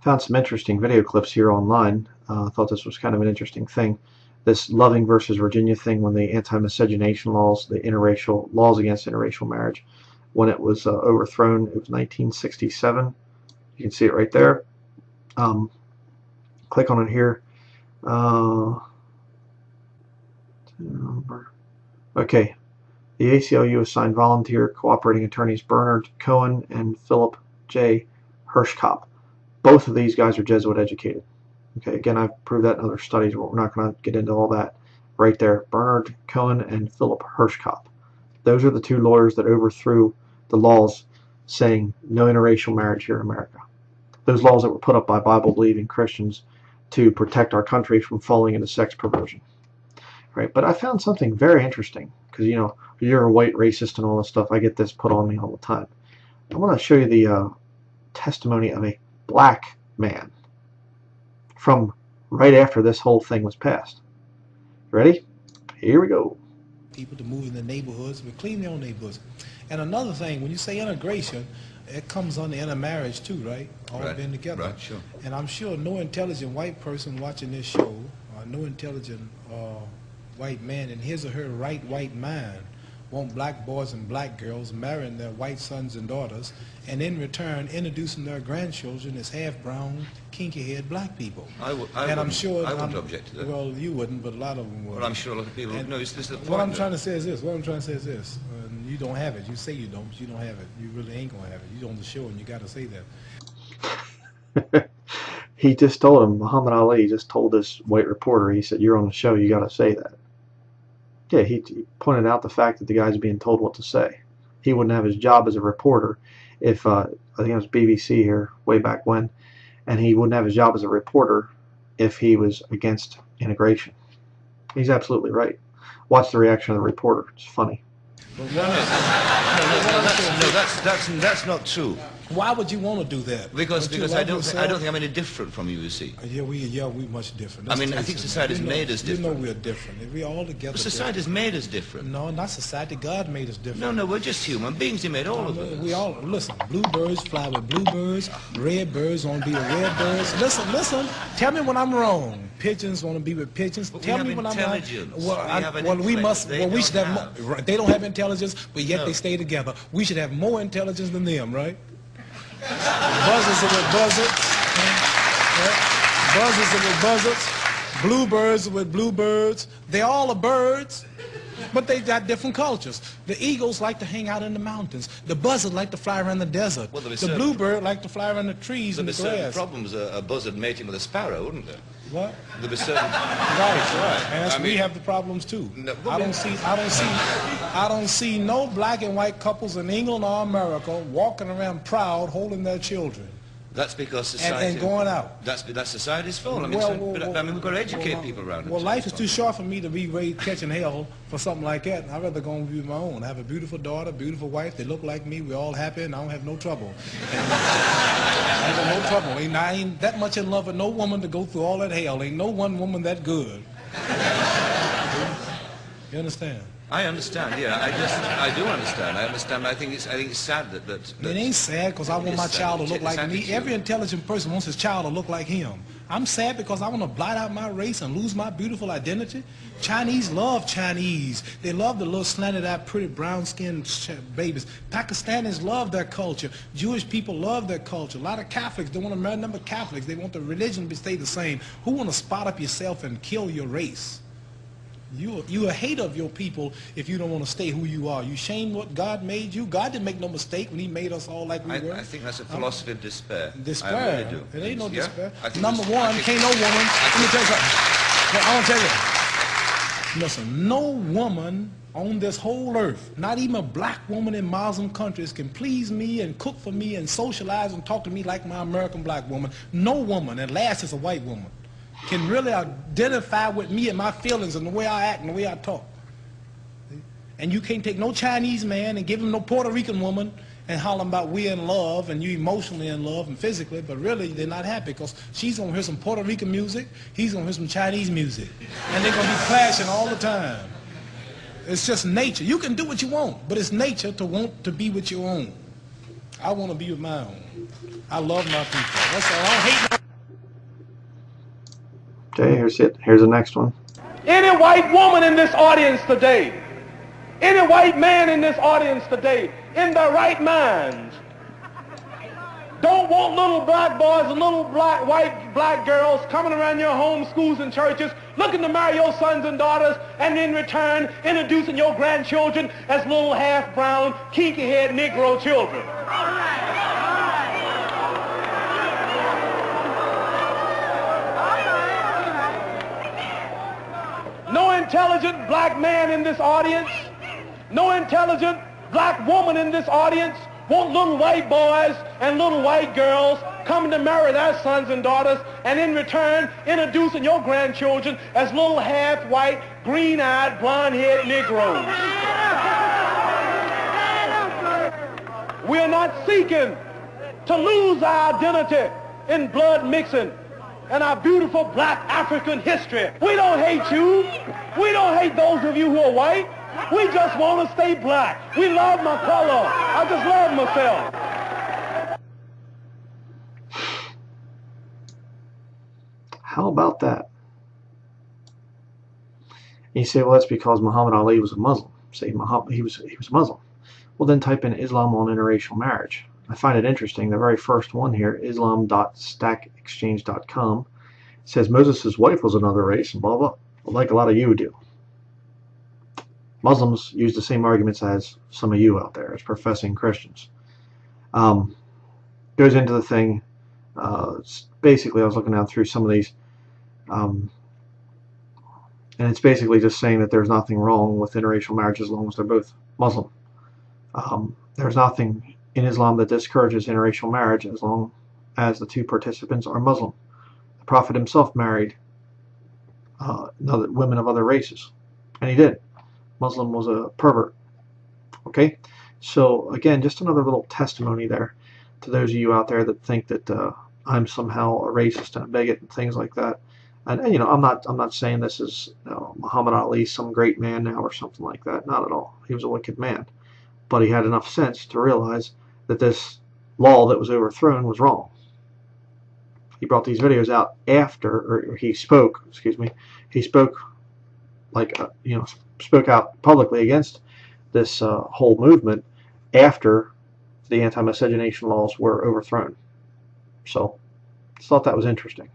found some interesting video clips here online. Uh, I thought this was kind of an interesting thing. This Loving versus Virginia thing when the anti-miscegenation laws, the interracial laws against interracial marriage, when it was uh, overthrown, it was 1967. You can see it right there. Um, click on it here. Uh, okay. The ACLU assigned volunteer cooperating attorneys Bernard Cohen and Philip J. Hirschkop. Both of these guys are Jesuit educated. Okay, again, I've proved that in other studies, but we're not going to get into all that right there. Bernard Cohen and Philip Hirschkop. Those are the two lawyers that overthrew the laws saying no interracial marriage here in America. Those laws that were put up by Bible believing Christians to protect our country from falling into sex perversion. Right? But I found something very interesting because, you know, you're a white racist and all this stuff. I get this put on me all the time. I want to show you the uh, testimony of a black man from right after this whole thing was passed. Ready? Here we go. People to move in the neighborhoods, but clean their own neighborhoods. And another thing, when you say integration, it comes under intermarriage too, right? All Right, being together. right, sure. And I'm sure no intelligent white person watching this show, or no intelligent uh, white man in his or her right white mind want black boys and black girls marrying their white sons and daughters, and in return introducing their grandchildren as half-brown, kinky-haired black people. I w- I and I'm sure I wouldn't I'm- object to that. Well, you wouldn't, but a lot of them would. Well, I'm sure a lot of people. And no, it's, this is the point. What I'm trying to say is this. What I'm trying to say is this. And you don't have it. You say you don't, but you don't have it. You really ain't gonna have it. You on the show, and you got to say that. he just told him, Muhammad Ali just told this white reporter, he said, You're on the show, you got to say that. Yeah, he, pointed out the fact that the guy's being told what to say. He wouldn't have his job as a reporter if, uh, I think it was BBC here way back when, and he wouldn't have his job as a reporter if he was against integration. He's absolutely right. Watch the reaction of the reporter. It's funny. No, no, no, no, no, that's, that's, that's not true. Why would you want to do that? Because, because I don't, I don't think I'm any different from you, you see. Uh, Yeah, we yeah we much different. I mean, I think society's made us different. You know we're different. If we all together. But society's made us different. No, not society. God made us different. No, no, we're just human beings. He made all of Uh, us. We all listen. Bluebirds fly with bluebirds. Red birds want to be with red birds. Listen, listen. Tell me when I'm wrong. Pigeons want to be with pigeons. But Tell me when I'm wrong. intelligence. Well, We I- have well, we must. They well, we should have. have. They don't have intelligence, but yet No. they stay together. We should have more intelligence than them, right? Buzzards are with buzzards. Right? Buzzards are with buzzards. Bluebirds are with bluebirds. They all are birds. But they got different cultures. The eagles like to hang out in the mountains. The buzzard like to fly around the desert. Well, the certain- bluebird like to fly around the trees There'd and the certain grass. problems, a, a buzzard mating with a sparrow, wouldn't there? What? There'd be certain... Right, right. And that's, I we have the problems too. No, I don't see, I don't see, I don't see no black and white couples in England or America walking around proud, holding their children. That's because And- society... and going out. That's, that's society's fault. I mean, Well, so- well, but, I mean, we've got to educate well, people around it. Well, life is too short for me to be raised catching hell for something like that. I'd rather go and be my own. I have a beautiful daughter, beautiful wife. They look like me. We're all happy, and I don't have no trouble. I got no trouble. Ain't, I ain't that much in love with no woman to go through all that hell. Ain't no one woman that good. You understand? I understand, yeah. I just, I do understand. I understand. I think it's, I think it's sad that, that, that It ain't sad because I want my child to look like me. Every intelligent person wants his child to look like him. I'm sad because I want to blot out my race and lose my beautiful identity. Chinese love Chinese. They love the little slanted-eyed, pretty brown-skinned babies. Pakistanis love their culture. Jewish people love their culture. A lot of Catholics don't want to marry number Catholics. They want the religion to stay the same. Who want to spot up yourself and kill your race? You you a hater of your people if you don't want to stay who you are. You shame what God made you. God didn't make no mistake when He made us all like we I, were. I think that's a uh, philosophy of despair. Despair. I really do. It ain't no Yeah? despair. Number one, can't no woman. Let me tell you something. No, I want to tell you. Listen, no woman on this whole earth, not even a black woman in Muslim countries, can please me and cook for me and socialize and talk to me like my American black woman. No woman, and last is a white woman, can really identify with me and my feelings and the way I act and the way I talk. And you can't take no Chinese man and give him no Puerto Rican woman and holler about we in love and you emotionally in love and physically, but really they're not happy because she's gonna hear some Puerto Rican music, he's gonna hear some Chinese music, and they're gonna be clashing all the time. It's just nature. You can do what you want, but it's nature to want to be with your own. I want to be with my own. I love my people. That's all. I don't hate Okay, here's it. Here's the next one. Any white woman in this audience today, any white man in this audience today, in their right minds, don't want little black boys and little black, white, black girls coming around your home, schools, and churches looking to marry your sons and daughters and in return introducing your grandchildren as little half-brown, kinky-head Negro children. Intelligent black man in this audience, no intelligent black woman in this audience. Want little white boys and little white girls coming to marry their sons and daughters and in return introducing your grandchildren as little half-white, green-eyed, blonde-haired Negroes. We're not seeking to lose our identity in blood mixing and our beautiful black African history. We don't hate you. We don't hate those of you who are white. We just want to stay black. We love my color. I just love myself. How about that? And you say, well, that's because Muhammad Ali was a Muslim. Say he was he was a Muslim. Well, then type in Islam on interracial marriage. I find it interesting. The very first one here, Islam.stackexchange.com, says Moses' wife was another race and blah blah. Like a lot of you do. Muslims use the same arguments as some of you out there, as professing Christians. Um, goes into the thing. Uh, basically, I was looking down through some of these, um, and it's basically just saying that there's nothing wrong with interracial marriage as long as they're both Muslim. Um, there's nothing in Islam that discourages interracial marriage as long as the two participants are Muslim. The Prophet himself married uh, women of other races, and he did. Muslim was a pervert. Okay, so again, just another little testimony there to those of you out there that think that uh, I'm somehow a racist and a bigot and things like that. And, and you know, I'm not I'm not saying this is you know, Muhammad Ali, some great man now or something like that. Not at all. He was a wicked man, but he had enough sense to realize that this law that was overthrown was wrong. He brought these videos out after, or he spoke, excuse me, he spoke like, uh, you know, spoke out publicly against this uh, whole movement after the anti-miscegenation laws were overthrown. So, I thought that was interesting.